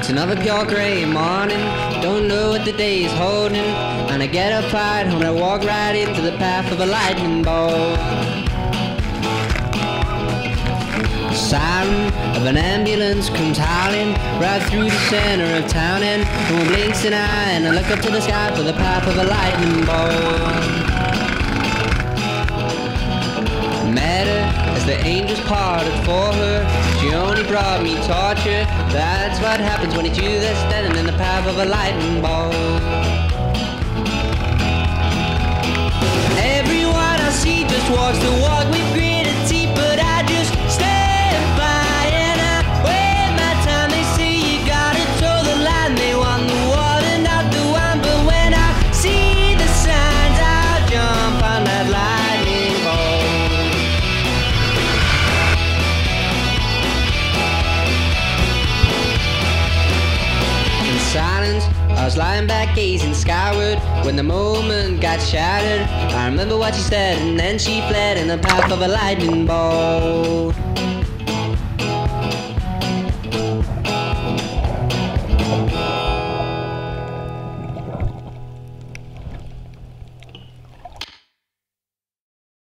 It's another pure gray morning. Don't know what the day is holding. And I get up right home and I walk right into the path of a lightning bolt. The Siren of an ambulance comes howling right through the center of town and no blinks an eye and I look up to the sky for the path of a lightning bolt. Met her as the angels parted for her. Only brought me torture. That's what happens when you that's standing in the path of a lightning bolt. Silence, I was lying back gazing skyward when the moment got shattered. I remember what she said, and then she fled in the path of a lightning bolt.